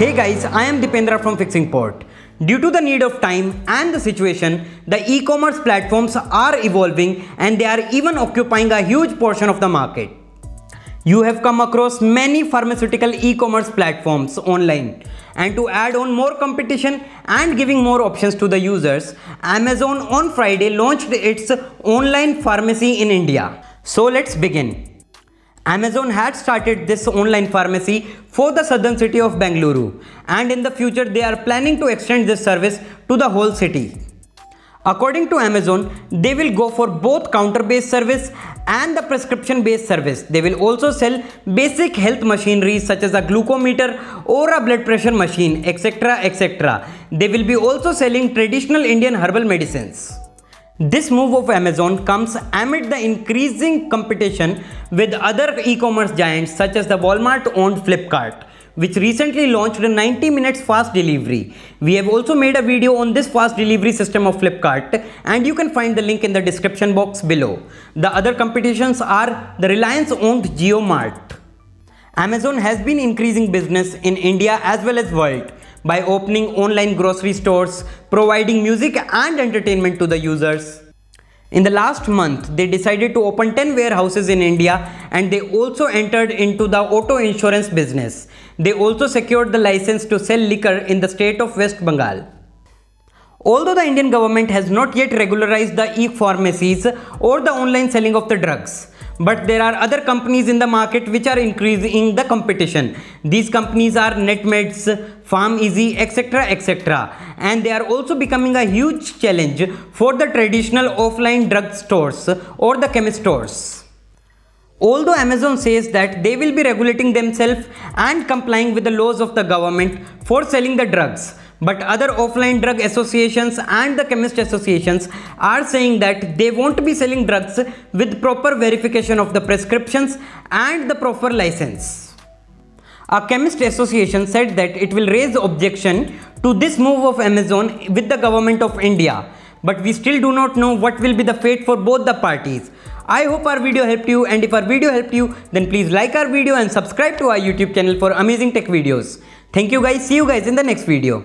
Hey guys, I am Dipendra from Fixing Port. Due to the need of time and the situation, the e-commerce platforms are evolving and they are even occupying a huge portion of the market. You have come across many pharmaceutical e-commerce platforms online and to add on more competition and giving more options to the users, Amazon on Friday launched its online pharmacy in India. So let's begin. Amazon had started this online pharmacy for the southern city of Bengaluru and in the future they are planning to extend this service to the whole city. According to Amazon, they will go for both counter-based service and the prescription-based service. They will also sell basic health machinery such as a glucometer or a blood pressure machine, etc. etc. They will be also selling traditional Indian herbal medicines. This move of Amazon comes amid the increasing competition with other e-commerce giants such as the Walmart owned Flipkart which recently launched a 90 minutes fast delivery. We have also made a video on this fast delivery system of Flipkart and you can find the link in the description box below. The other competitions are the Reliance owned JioMart. Amazon has been increasing business in India as well as world by opening online grocery stores, providing music and entertainment to the users. In the last month, they decided to open 10 warehouses in India and they also entered into the auto insurance business. They also secured the license to sell liquor in the state of West Bengal. Although the Indian government has not yet regularized the e-pharmacies or the online selling of the drugs, but there are other companies in the market which are increasing the competition. These companies are NetMeds, PharmEasy, etc. etc. And they are also becoming a huge challenge for the traditional offline drug stores or the chemist stores. Although Amazon says that they will be regulating themselves and complying with the laws of the government for selling the drugs, but other offline drug associations and the chemist associations are saying that they won't be selling drugs with proper verification of the prescriptions and the proper license. A chemist association said that it will raise objection to this move of Amazon with the government of India. But we still do not know what will be the fate for both the parties. I hope our video helped you and if our video helped you then please like our video and subscribe to our YouTube channel for amazing tech videos. Thank you guys. See you guys in the next video.